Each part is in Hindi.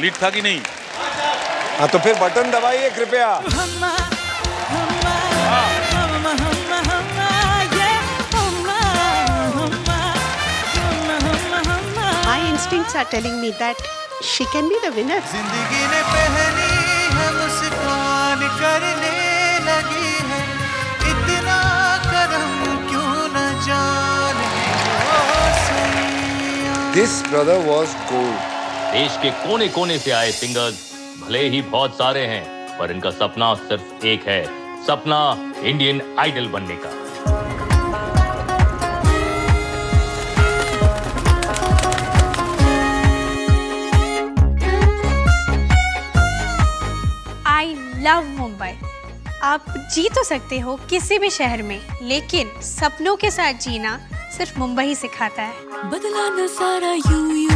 डिलीट था कि नहीं? हाँ तो फिर बटन दबाइए कृपया। My instincts are telling me that she can be the winner. ज़िंदगी ने पहनी है मुस्कान करने लगी है। इतना करम क्यों न जाने? दिस ब्रदर वॉज़ गोल्ड देश के कोने कोने से आए सिंगर्स भले ही बहुत सारे हैं पर इनका सपना सिर्फ़ एक है सपना इंडियन आइडल बनने का। आई लव मुंबई आप जी तो सकते हो किसी भी शहर में लेकिन सपनों के साथ जीना सिर्फ़ मुंबई सिखाता है। बदला न सारा यू यू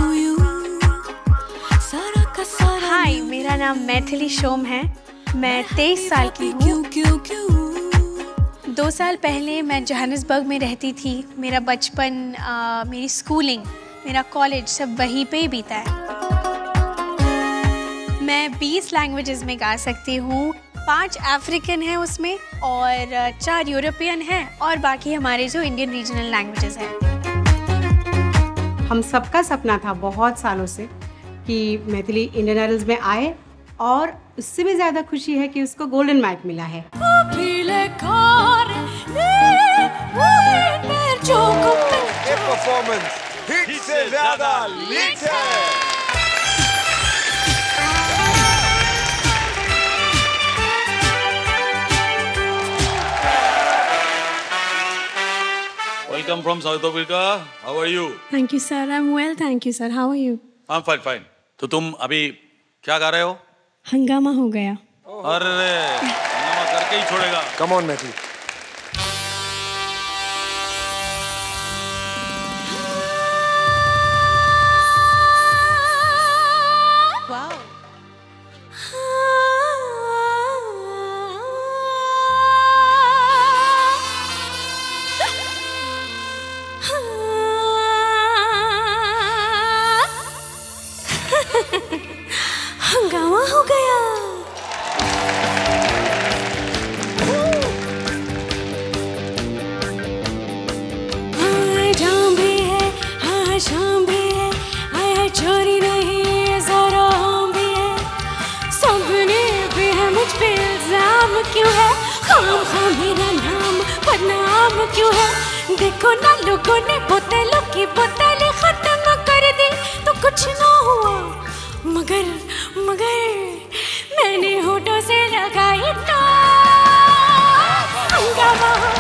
हाय मेरा नाम मैथिली शोम है। मैं तेईस साल की हूँ। दो साल पहले मैं जोहानिसबर्ग में रहती थी। मेरा बचपन मेरी स्कूलिंग, मेरा कॉलेज सब वहीं पे ही बीता है। मैं 20 लैंग्वेजेस में गा सकती हूँ। पाँच अफ्रीकन हैं उसमें और चार यूरोपियन हैं और बाकी हमारे जो इंडियन रीजनल लैंग्वेजेस हैं। हम सबका सपना था बहुत सालों से कि मैथिली इंडियन आइडल्स में आए और उससे भी ज़्यादा खुशी है कि उसको गोल्डन माइक मिला है। ये परफॉर्मेंस हिट से ज़्यादा है। South Africa how are you thank you sir I am well thank you sir how are you I am fine fine तो तुम अभी क्या गा रहे हो? हंगामा हो गया। अरे हंगामा करके ही छोड़ेगा। कमोन ऑन मैथिली शाम भी है हाँ, चोरी नहीं भी है। सबने भी है मुझ पे इल्ज़ाम क्यों है? खाम मेरा नाम क्यों है? देखो ना लोगों ने बोतलों की बोतलें खत्म कर दी तो कुछ ना हुआ। मगर मगर मैंने होठों से लगाई तो। हंगामा।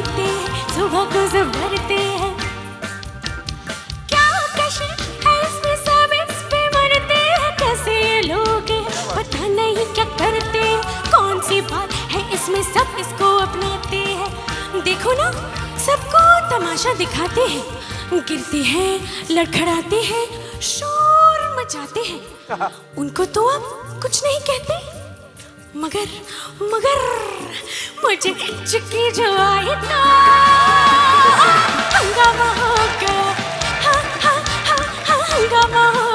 सुबह को भरते हैं। क्या है इसमें सब इस पे मरते हैं? कैसे ये लोग पता नहीं क्या करते कौन सी बात है इसमें सब इसको अपनाते हैं? देखो ना सबको तमाशा दिखाते हैं। गिरते हैं लड़खड़ाते हैं शोर मचाते हैं। उनको तो अब कुछ नहीं कहते। मगर मगर मुझे चुकी जो आए तो हंगामा हो गया हाँ, हाँ, हाँ, हाँ, हंगामा हो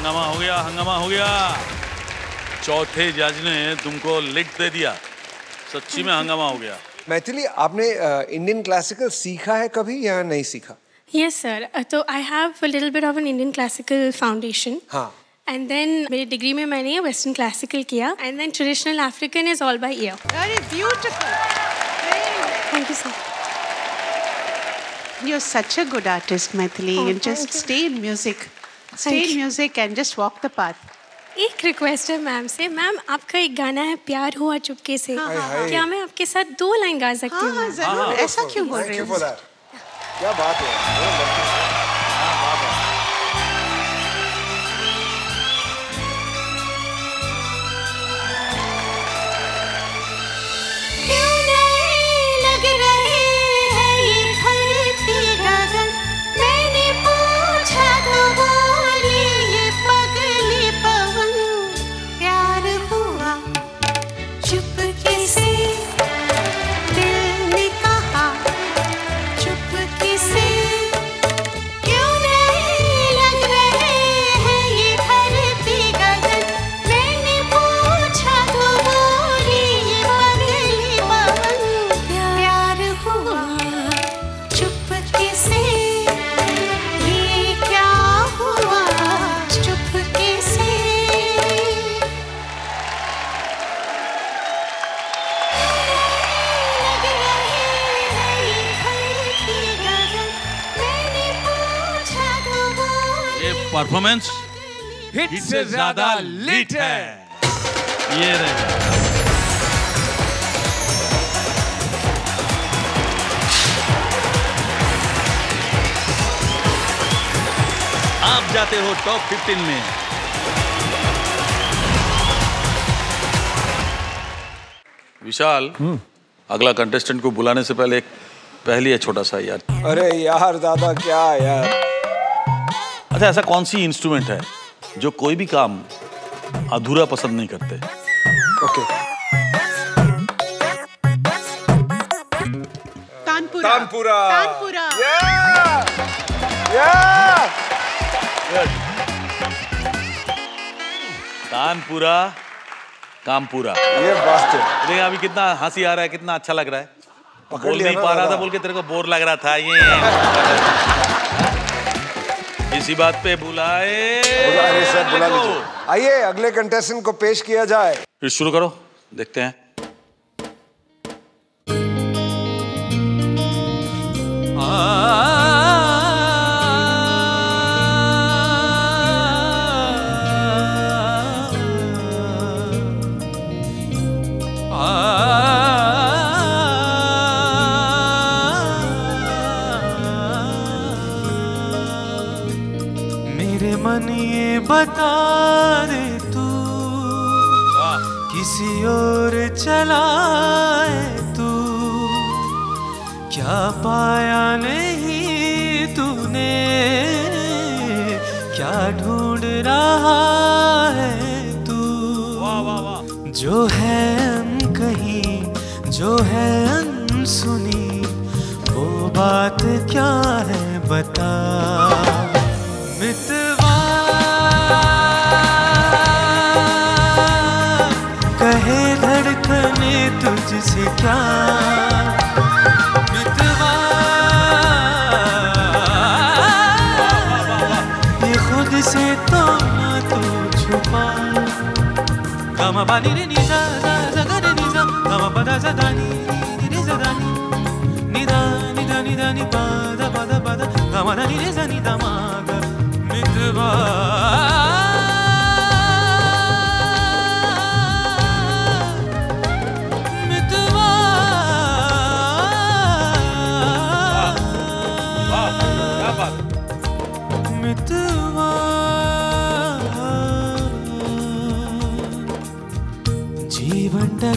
हंगामा हो गया हंगामा हो गया चौथे जज ने तुमको लिख दे दिया सच्ची में हंगामा हो गया मैथिली आपने अ, इंडियन क्लासिकल सीखा है कभी या नहीं सीखा Yes, sir. Uh, तो I have a little bit of an Indian classical foundation. हाँ And then मेरी डिग्री में मैंने वेस्टर्न क्लासिकल किया and then traditional African is all by ear Very beautiful. Thank you sir You're such a good artist, Maithili. Oh, you just you. stay in music. You. music and just walk the path. एक रिक्वेस्ट है मैम से। मैम आपका एक गाना है प्यार हुआ चुपके से। हाँ, हाँ। क्या मैं आपके साथ दो लाइन गा सकती हाँ हूँ हाँ? हाँ, ज़रूर ऐसा क्यों बोल रही हो? क्या बात है। परफॉर्मेंस हिट से ज़्यादा लिट है ये रहेगा आप जाते हो टॉप 15 में। विशाल अगला कंटेस्टेंट को बुलाने से पहले एक पहली है छोटा सा यार अरे यार दादा क्या यार? अच्छा ऐसा कौन सी इंस्ट्रूमेंट है जो कोई भी काम अधूरा पसंद नहीं करते? ओके तानपुरा। तानपुरा। तानपुरा। या या बात है। देखा अभी कितना हँसी आ रहा है कितना अच्छा लग रहा है। बोल नहीं पा रहा था बोल के तेरे को बोर लग रहा था ये। इसी बात पे बुलाए बुला सर बुला लीजिए। आइए अगले कंटेस्टेंट को पेश किया जाए। फिर शुरू करो देखते हैं। है तू जो है अन कहीं जो है अन सुनी वो बात क्या है बता। मितवा कहे धड़कने तुझसे क्या? खुद से तो ना तू छुपा। गम पानी रे निजा दा जगा रे निजा। गम बदा जदा नी नी रे जदा नी निदा निदा निदा नि पा दा पा दा दा गम दा नी रे जनी नि दा मित्रवा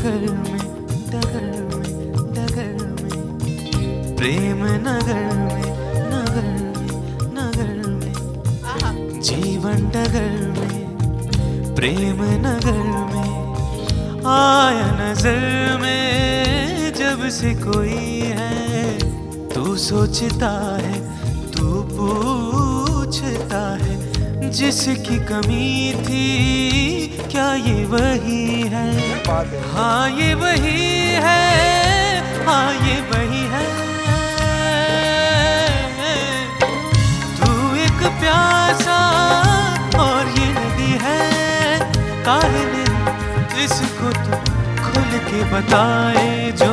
जीवन में डगर में डगर में प्रेम नगर में नगर में नगर में जीवन डगर में प्रेम नगर में आया नज़र में जब से कोई है, तू सोचता है, तू पूछता है, जिसकी कमी थी क्या ये वही है? हाँ ये वही है। हाँ ये वही है। तू एक प्यासा और ये नदी है। काहे ने इसको तू खुल के बताए जो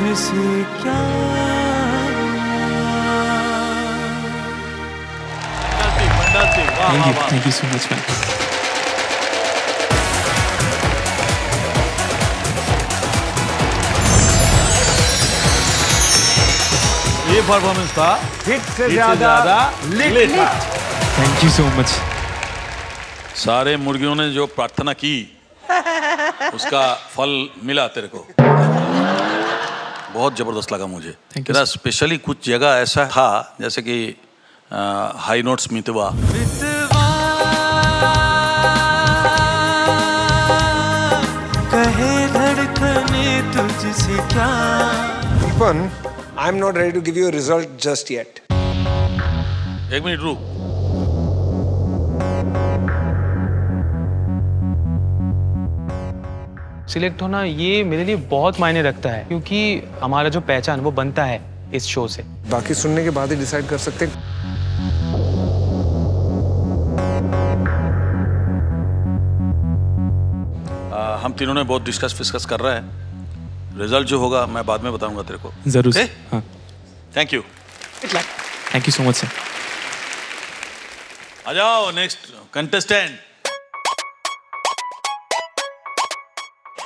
मुझसे क्या? ये परफॉर्मेंस था। हिट से ज़्यादा थैंक यू सो मच सारे मुर्गियों ने जो प्रार्थना की उसका फल मिला तेरे को। बहुत ज़बरदस्त लगा मुझे। तेरा स्पेशली कुछ जगह ऐसा था जैसे कि हाई नोट्स मितवा कहे धड़कने तुझसे क्या? Deepan, I'm not ready to give you a result just yet. एक मिनट रुक। सिलेक्ट होना ये मेरे लिए बहुत मायने रखता है क्योंकि हमारा जो पहचान वो बनता है इस शो से। बाकी सुनने के बाद ही डिसाइड कर सकते हैं। आ, हम तीनों ने बहुत डिस्कस फिस्कस कर रहे हैं। रिज़ल्ट जो होगा मैं बाद में बताऊँगा तेरे को। ज़रूर? सर हाँ। Thank you thank you so much sir आ जाओ नेक्स्ट कंटेस्टेंट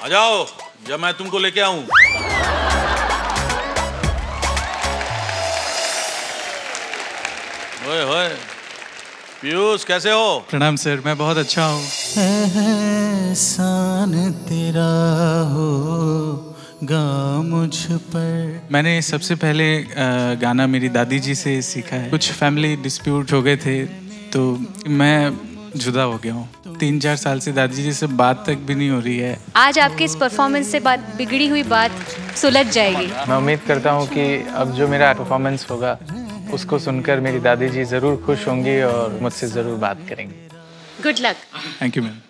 आ जाओ जब मैं तुमको लेके आऊँ। ओए होए पीयूष कैसे हो? प्रणाम सर मैं बहुत अच्छा हूँ। एहसान तेरा हो गा मुझ पर। मैंने सबसे पहले गाना मेरी दादी जी से सीखा है। कुछ फैमिली डिस्प्यूट हो गए थे तो मैं जुदा हो गया हूँ। तीन चार साल से दादी जी से बात तक भी नहीं हो रही है। आज आपके इस परफॉर्मेंस से बात बिगड़ी हुई बात सुलझ जाएगी। मैं उम्मीद करता हूँ कि अब जो मेरा परफॉर्मेंस होगा उसको सुनकर मेरी दादी जी ज़रूर खुश होंगी और मुझसे ज़रूर बात करेंगी। Good luck thank you ma'am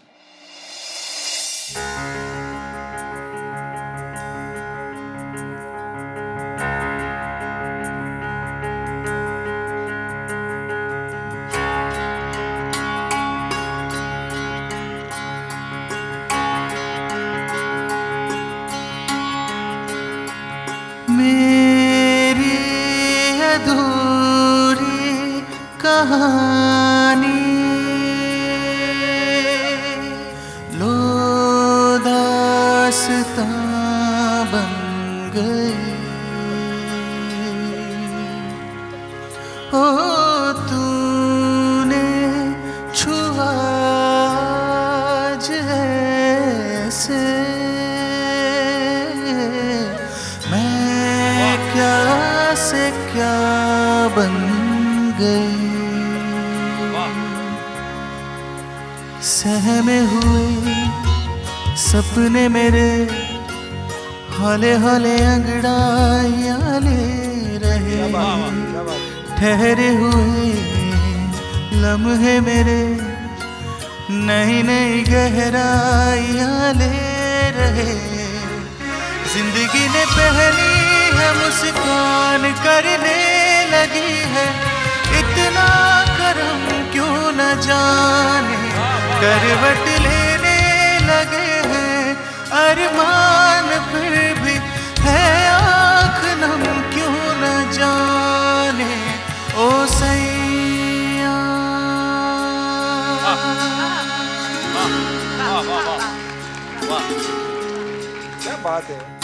से क्या बन गई सहमे हुए सपने मेरे हौले हौले अंगड़ाइयाँ ले रहे। ठहरे हुए लम्हे मेरे नई नई गहराइयाँ ले रहे। ज़िंदगी ने पहली है मुस्कान करने लगी है। इतना करम क्यों न जाने? करवट लेने लगे हैं। अरमान फिर भी है आँख नम क्यों न जाने? ओ क्या बात है।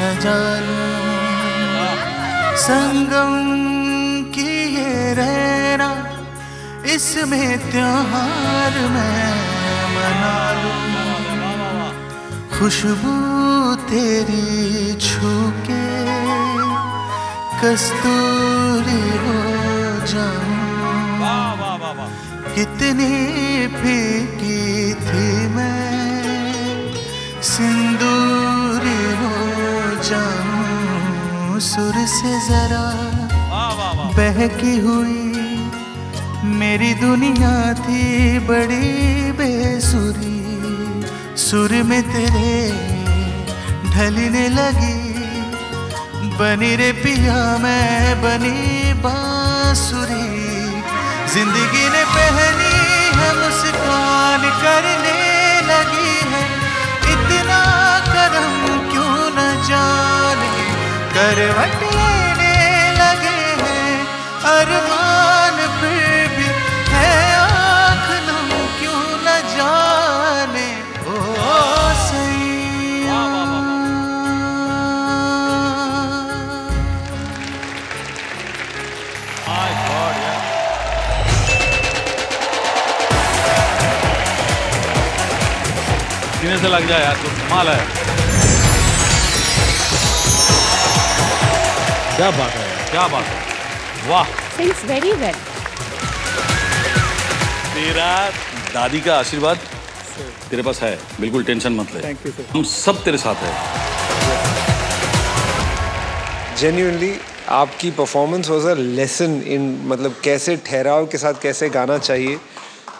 सजा लूँ संगम की ये रहना, इसमें त्योहार में मना लूँ। खुशबू तेरी छू के कस्तूरी हो जाऊँ। कितनी फीकी थी मैं हो जाऊँ सुर से जरा बहकी हुई मेरी दुनिया थी बड़ी बेसुरी। सुर में तेरे ढलने लगी। बनी रे पिया मैं बनी बांसुरी। ज़िंदगी ने पहनी है मुस्कान करने करवट लेने लगे हैं। अरमान फिर भी है आँख नम, क्यों न जाने? ओ यार से लग जाए यार तो कमाल है। क्या बात है? क्या बात है? वाह। Sings very well. तेरा दादी का आशीर्वाद तेरे पास है। बिल्कुल टेंशन मत ले। Thank you, sir. हम सब तेरे साथ है। जेन्यूनली आपकी performance was a lesson in मतलब कैसे ठहराव के साथ कैसे गाना चाहिए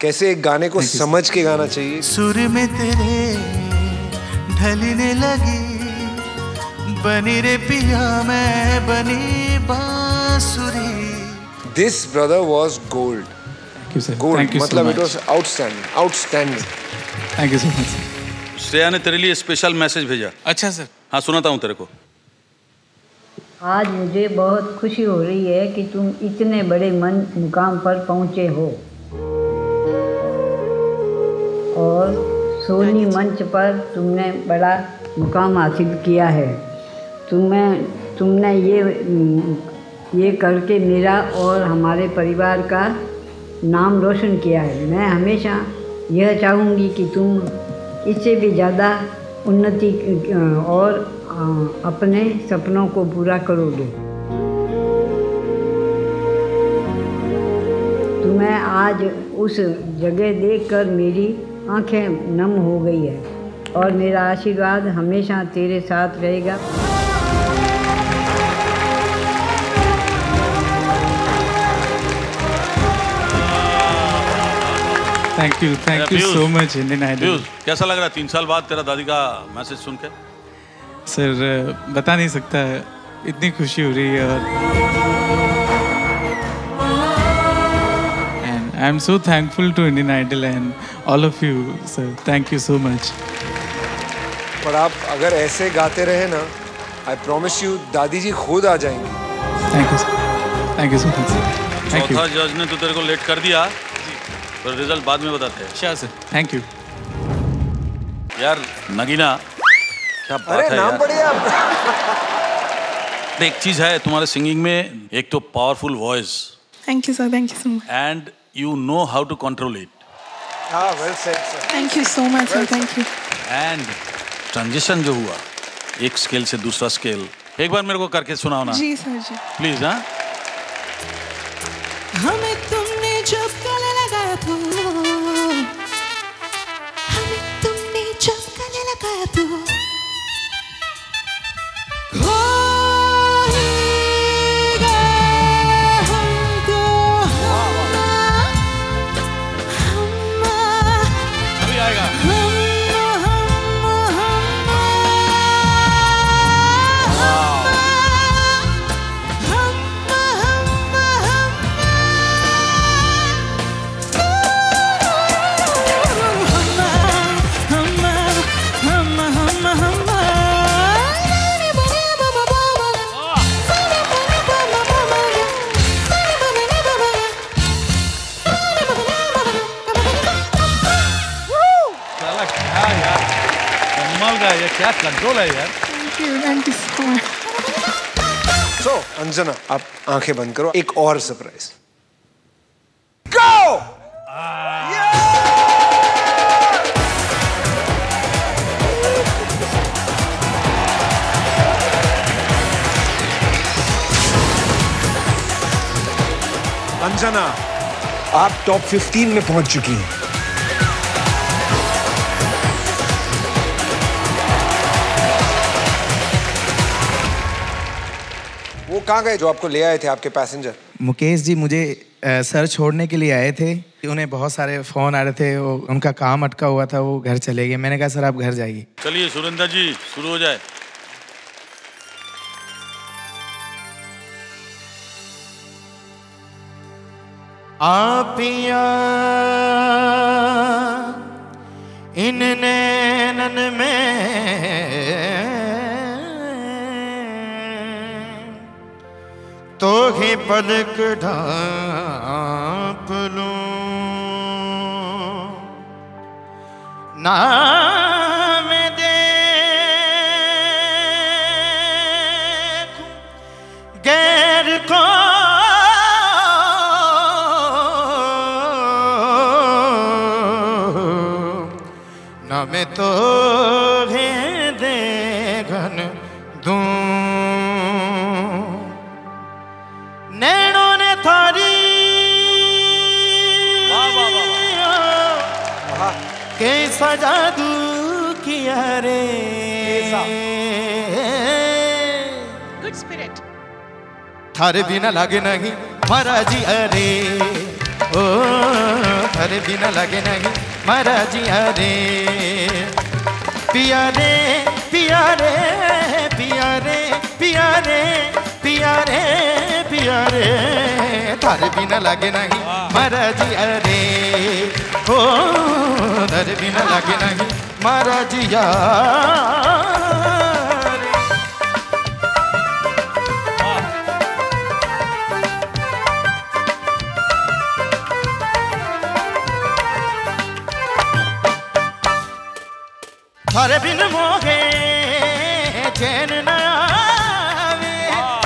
कैसे एक गाने को समझ के गाना चाहिए। सुर में तेरे ढलने लगी। बनी रे पिया मैं बनी बांसुरी। This brother was gold thank you sir gold मतलब it was outstanding outstanding thank you so much Shreya ने तेरे लिए स्पेशल मैसेज भेजा। अच्छा सर हाँ सुनाता हूँ तेरे को। आज मुझे बहुत खुशी हो रही है कि तुम इतने बड़े मन मुकाम पर पहुँचे हो। और सोनी मंच पर तुमने बड़ा मुकाम हासिल किया है। तुम्हें, तुमने ये ये करके मेरा और हमारे परिवार का नाम रोशन किया है। मैं हमेशा यह चाहूँगी कि तुम इससे भी ज़्यादा उन्नति, और अपने सपनों को पूरा करोगे। तुम्हें आज उस जगह देखकर मेरी आँखें नम हो गई है और मेरा आशीर्वाद हमेशा तेरे साथ रहेगा। Thank you thank you so much Indian Idol कैसा लग रहा है? तीन साल बाद तेरा दादी का मैसेज सुन के? सर बता नहीं सकता इतनी खुशी हो रही है और and I am so thankful to Indian Idol and all of you sir thank you so much पर आप अगर ऐसे गाते रहे ना आई प्रॉमिस यू दादी जी खुद आ जाएँगी। Thank you sir thank you so much sir thank you चौथा जज ने तो तेरे को लेट कर दिया। पर रिज़ल्ट बाद में बताते हैं। Sure sir. थैंक यू यार नगीना क्या बात अरे है नाम आप एक चीज़ है तुम्हारे सिंगिंग में एक तो powerful voice Thank you, sir. Thank you so much. And you know how to control it हाँ well said sir Thank you so much, sir. Thank you. And transition जो हुआ एक स्केल से दूसरा स्केल एक बार मेरे को करके सुनाओ ना। जी सर जी। प्लीज़ हाँ? हमें तुमने tu कंट्रोल है यार। सो अंजना आप आँखें बंद करो एक और सरप्राइज़ गो अंजना आप टॉप 15 में पहुँच चुकी हैं। वो कहाँ गए जो आपको ले आए थे आपके पैसेंजर? मुकेश जी मुझे सर छोड़ने के लिए आए थे। उन्हें बहुत सारे फ़ोन आ रहे थे वो उनका काम अटका हुआ था वो घर चले गए। मैंने कहा सर आप घर जाइए। चलिए सुरेंद्र जी शुरू हो जाए। आपिया इन नैनन में तो ही पलक ढांप लूँ। नाम दे गैर को तो कैसा जादू किया रे। Good spirit. थारे बिना लागे नहीं महाराज जी अरे। ओ थारे बिना लागे नहीं महाराज जी अरे। पिया रे पिया रे पिया रे पिया रे पिया रे पिया रे थारे बिना लागे नहीं महाराज जी अरे। ओ थारे बिना लागे नहीं, महाराज जी यार। थारे बिन मोहे चैन न आवे।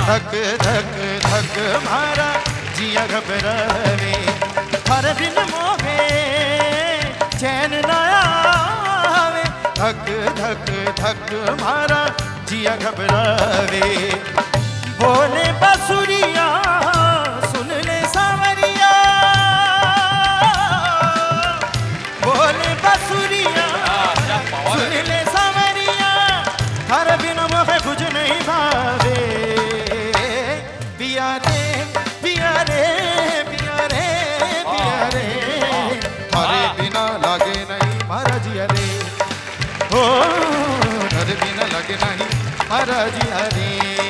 धक धक धक मारा जिया घबरावे। थारे बिन मोहे चैन न आवे। धक धक धक मारा जिया घबरावे। बोले बसुरिया ओ हरे बिना लगे नहीं जी अरे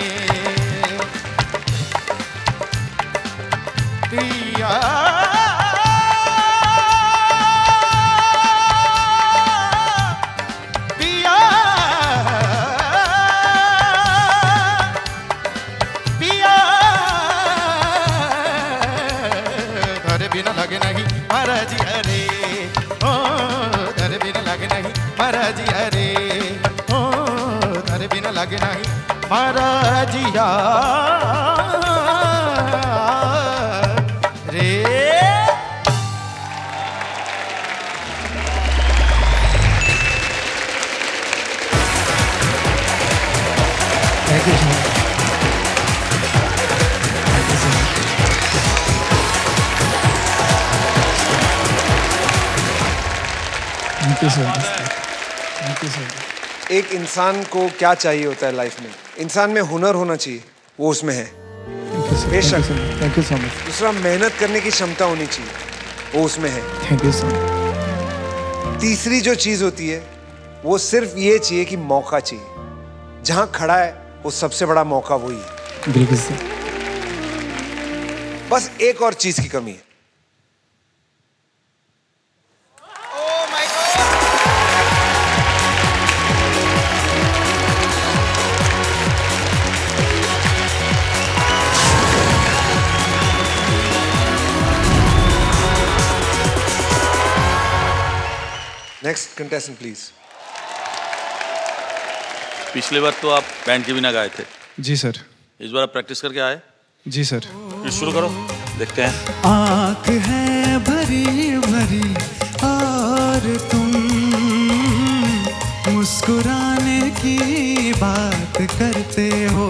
फरजिया रे। एक इंसान को क्या चाहिए होता है लाइफ में? इंसान में हुनर होना चाहिए वो उसमें है। बेशक। थैंक यू सो मच दूसरा मेहनत करने की क्षमता होनी चाहिए वो उसमें है। थैंक यू सो मच तीसरी जो चीज़ होती है वो सिर्फ़ ये चाहिए कि मौका चाहिए। जहाँ खड़ा है वो सबसे बड़ा मौका वही है। बिल्कुल सर बस एक और चीज़ की कमी है। नेक्स्ट कंटेस्टेंट प्लीज़ पिछले बार तो आप बैंड के बिना गाए थे। जी सर। इस बार आप प्रैक्टिस करके आए? जी सर। शुरू करो देखते हैं। आँख है भरी भरी और तुम मुस्कुराने की बात करते हो।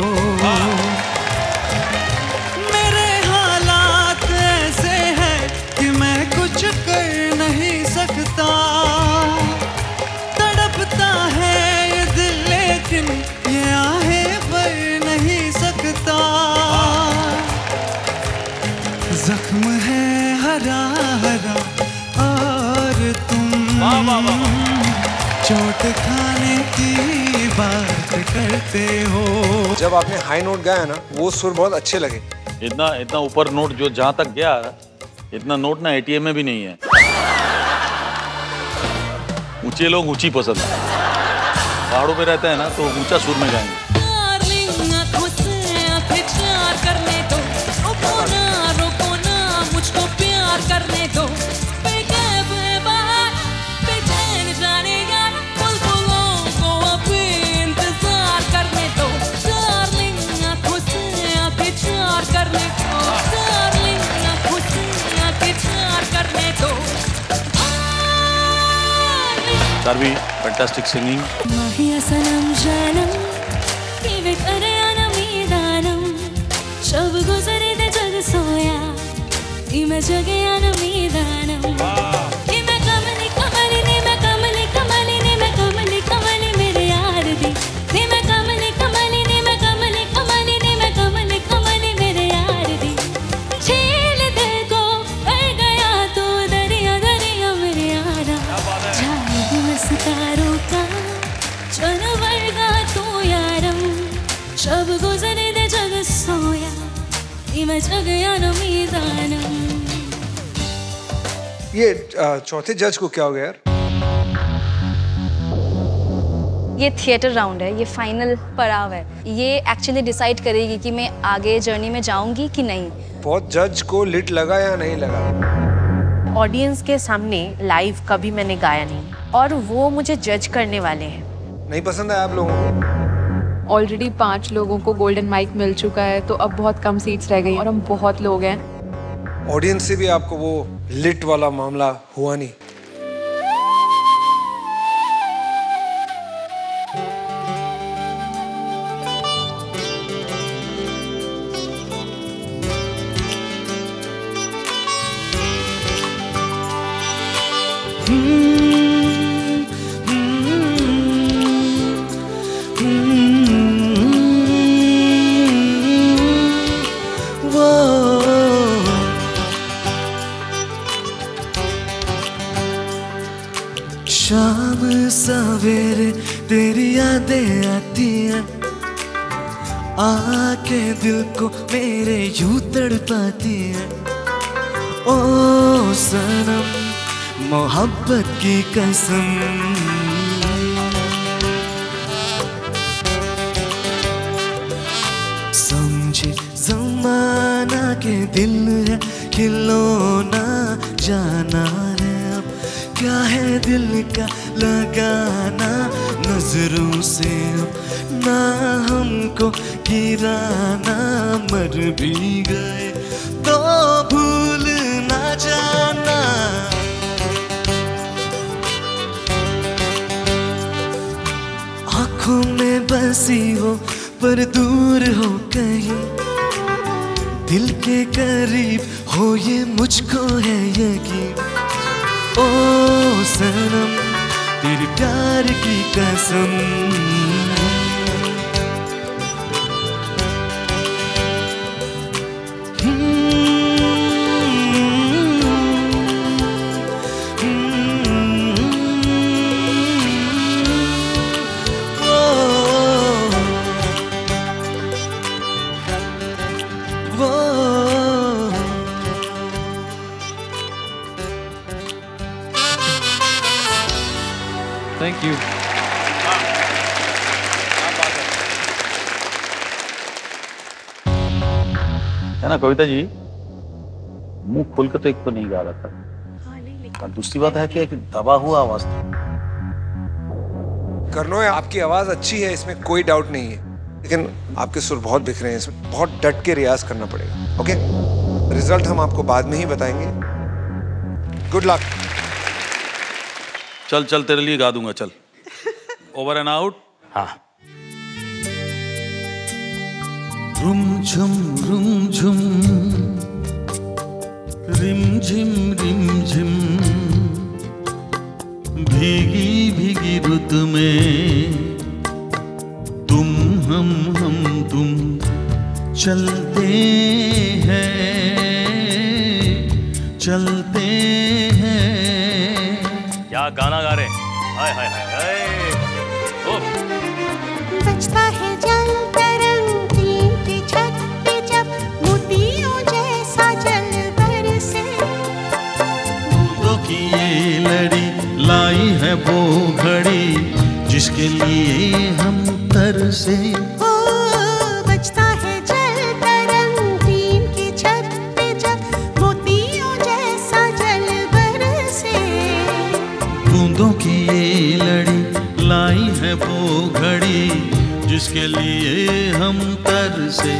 चोट खाने की बात करते हो। जब आपने हाई नोट गाया ना वो सुर बहुत अच्छे लगे। इतना इतना ऊपर नोट जो जहाँ तक गया इतना नोट ना एटीएम में भी नहीं है। ऊँचे लोग ऊँची पसंद। है पहाड़ों पे रहते हैं ना तो ऊँचा सुर में गाएँगे। करने दो। रोको ना रोको ना मुझको प्यार करने दो। Darby, fantastic singing. Mahiya sanam janam, kivik arayanam idanam, shab guzare de jag soya, ima jagayanam idanam. Wow. ये चौथे जज को क्या हो गया यार? ये थिएटर राउंड है ये फाइनल पड़ाव है। ये एक्चुअली डिसाइड करेगी कि मैं आगे जर्नी में जाऊँगी कि नहीं। बहुत जज को लिट लगा या नहीं लगा? ऑडियंस के सामने लाइव कभी मैंने गाया नहीं और वो मुझे जज करने वाले हैं। नहीं पसंद आया आप लोगों को? ऑलरेडी पाँच लोगों को गोल्डन माइक मिल चुका है तो अब बहुत कम सीट्स रह गई और हम बहुत लोग हैं। ऑडियंस से भी आपको वो लिट वाला मामला हुआ नहीं। मोहब्बत की कसम। समझे जमाना के दिल है, खिलौना जाना है। अब क्या है दिल का लगाना नज़रों से? अब ना हमको गिराना, मर भी गए। बसी हो, पर दूर हो कहीं। दिल के करीब हो ये मुझको है यकीन ओ सनम, तेरे प्यार की कसम। ना कविता जी मुँह खोल के तो एक तो नहीं गा रहा था। और दूसरी बात है कि एक दबा हुआ आवाज़ था। करनो है आपकी आवाज़ अच्छी है इसमें कोई डाउट नहीं है। लेकिन आपके सुर बहुत बिखरे हैं इसमें बहुत डट के रियाज करना पड़ेगा। ओके रिज़ल्ट हम आपको बाद में ही बताएँगे। गुड लक चल चल तेरे लिए गा दूँगा चल। ओवर एंड आउट हाँ। रुम झुम रुम झुम, रिम झिम रिम झिम, भीगी भीगी रुत में तुम, हम हम, तुम चलते हैं चलते हैं। क्या गाना गा रहे हाय हाय हाय। वो घड़ी जिसके लिए हम तरसे ओ है जल तरंगी की छत पे जब मोतियों जैसा जल बरसे बूंदों की ये लड़ी लाई है वो घड़ी जिसके लिए हम तरसे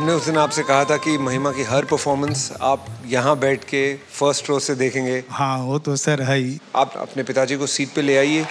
हमने उस दिन आपसे कहा था कि महिमा की हर परफॉर्मेंस आप यहाँ बैठ के फ़र्स्ट रो से देखेंगे। हाँ वो तो सर है ही। आप अपने पिताजी को सीट पे ले आइए।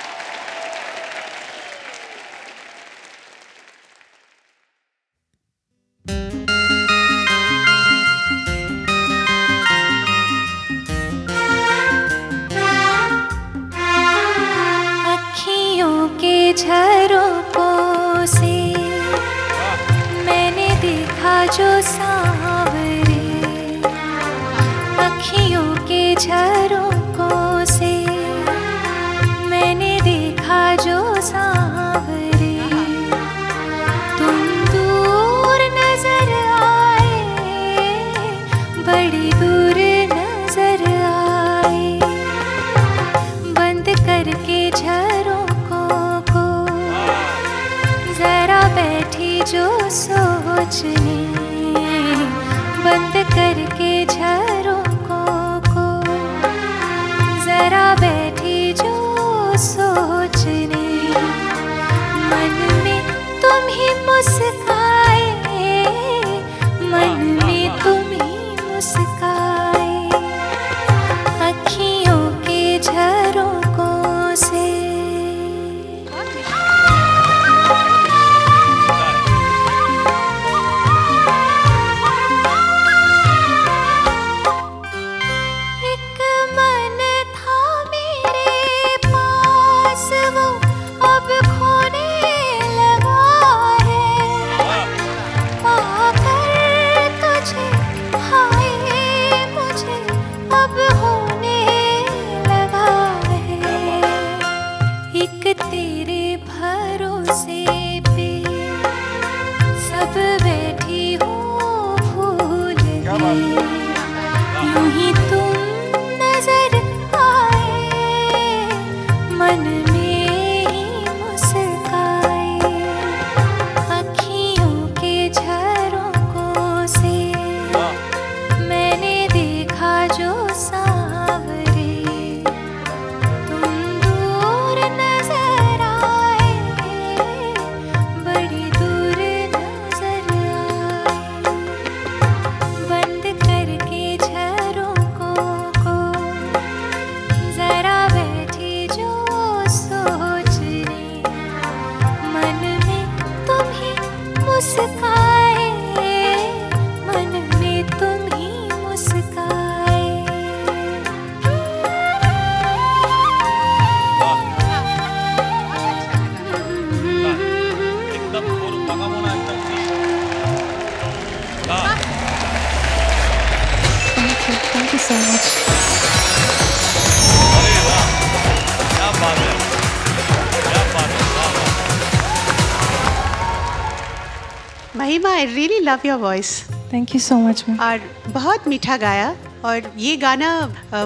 Love your voice thank you so much और बहुत मीठा गाया और ये गाना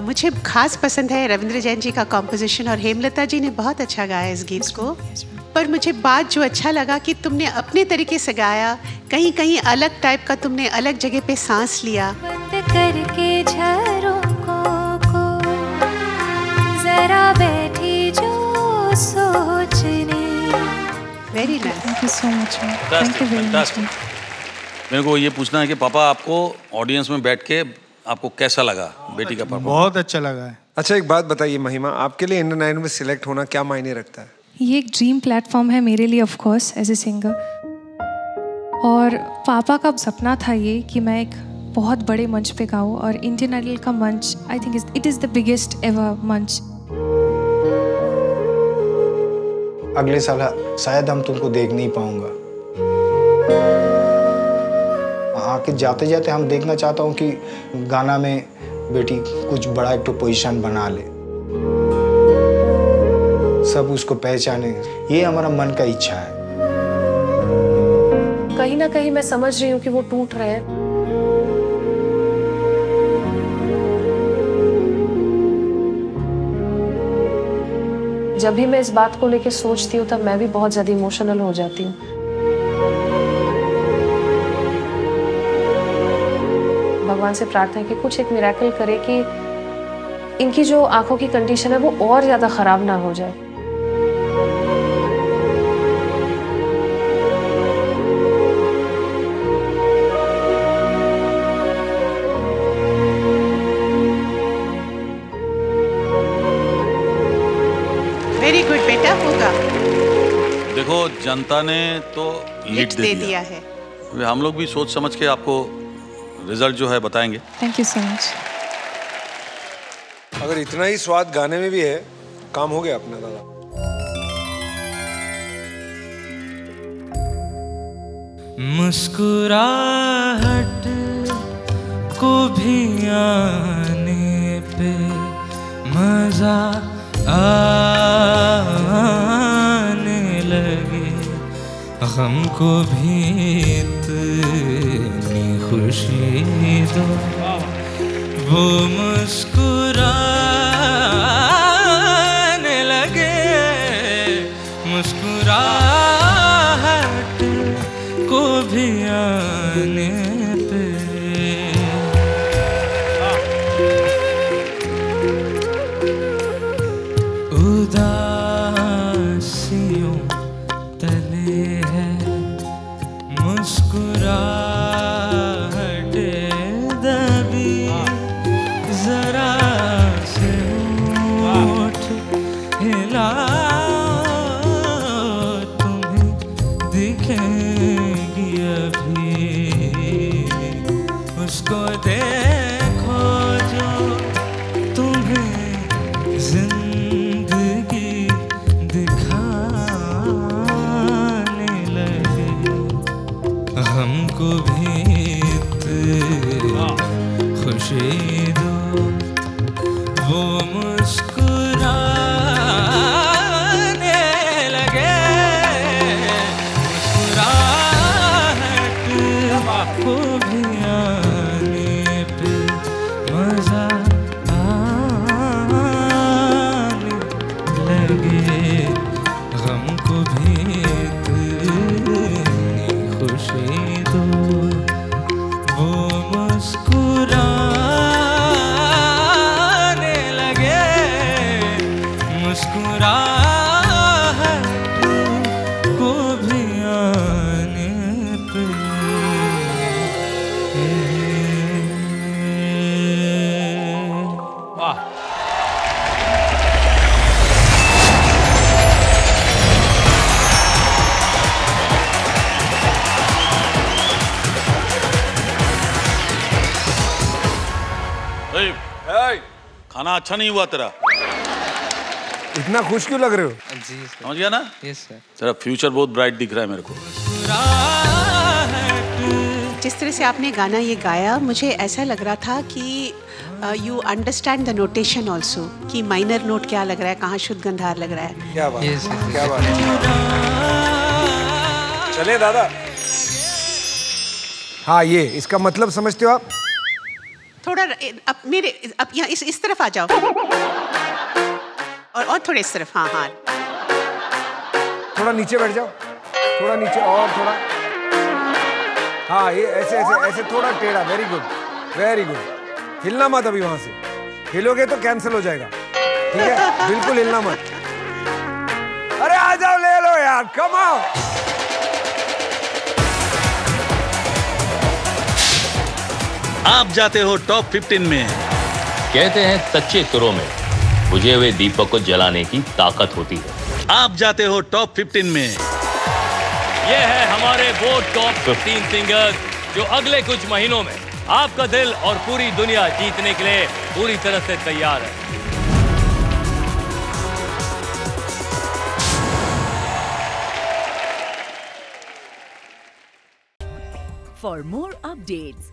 मुझे खास पसंद है रविंद्र जैन जी का कॉम्पोजिशन और हेमलता जी ने बहुत अच्छा गाया इस गीत को। पर मुझे बात जो अच्छा लगा कि तुमने अपने तरीके से गाया कहीं कहीं अलग टाइप का तुमने अलग जगह पे सांस लिया। बंद करके झरोकों को जरा बैठी जो सोचने। Very nice thank you so much thank you very much मेरे को ये पूछना है कि पापा आपको ऑडियंस में बैठ के आपको कैसा लगा बेटी का परफॉर्मेंस बहुत अच्छा लगा है। अच्छा एक बात बताइए महिमा आपके लिए इंडियन आइडल में सिलेक्ट होना क्या मायने रखता है? ये एक ड्रीम प्लेटफॉर्म है मेरे लिए of course as a singer और पापा का सपना था ये कि मैं एक बहुत बड़े मंच पे गाऊँ और इंडियन आइडल का मंच I think it is the biggest ever मंच। अगले साल शायद हम तुमको देख नहीं पाऊँगा। आके जाते जाते हम देखना चाहता हूँ कि गाना में बेटी कुछ बड़ा एक तो पोजीशन बना ले। सब उसको पहचाने। ये हमारा मन का इच्छा है। कहीं ना कहीं मैं समझ रही हूँ कि वो टूट रहे हैं। जब भी मैं इस बात को लेके सोचती हूँ, तब मैं भी बहुत ज़्यादा इमोशनल हो जाती हूँ। भगवान से प्रार्थना है कि कुछ एक मिराकल करे कि इनकी जो आँखों की कंडीशन है वो और ज़्यादा खराब ना हो जाए। वेरी गुड बेटा होगा। देखो जनता ने तो लीड लिट दे दे दिया। दिया है। हम लोग भी सोच समझ के आपको रिज़ल्ट जो है बताएँगे। थैंक यू सो मच अगर इतना ही स्वाद गाने में भी है काम हो गया अपना दादा। मुस्कुराहट को भी आने पे मज़ा आने लगे। हमको भी इतनी खुशी वो मुस्कुराने अच्छा नहीं हुआ तेरा? इतना खुश क्यों लग रहे हो? जी समझ गया ना? यस सर तेरा फ्यूचर बहुत ब्राइट दिख रहा है मेरे को। जिस तरह से आपने गाना ये गाया मुझे ऐसा लग रहा था कि you understand the notation also कि माइनर नोट क्या लग रहा है कहाँ शुद्ध गंधार लग रहा है। क्या बात Yes, है क्या बात है। चले दादा। हाँ ये इसका मतलब समझते हो आप? थोड़ा अब मेरे, अब यहाँ इस इस तरफ़ आ जाओ। और और थोड़े इस तरफ़ हाँ हाँ। थोड़ा नीचे बैठ जाओ। थोड़ा नीचे, और थोड़ा। हाँ ये ऐसे ऐसे ऐसे थोड़ा टेढ़ा वेरी गुड वेरी गुड हिलना मत अभी वहाँ से। हिलोगे तो कैंसिल हो जाएगा। ठीक है? बिल्कुल हिलना मत। अरे आ जाओ, ले लो यार कम आप जाते हो टॉप 15 में। कहते हैं सच्चे सुरों में बुझे हुए दीपक को जलाने की ताकत होती है। आप जाते हो टॉप 15 में। ये है हमारे वो टॉप 15 सिंगर जो अगले कुछ महीनों में आपका दिल और पूरी दुनिया जीतने के लिए पूरी तरह से तैयार है। For more updates,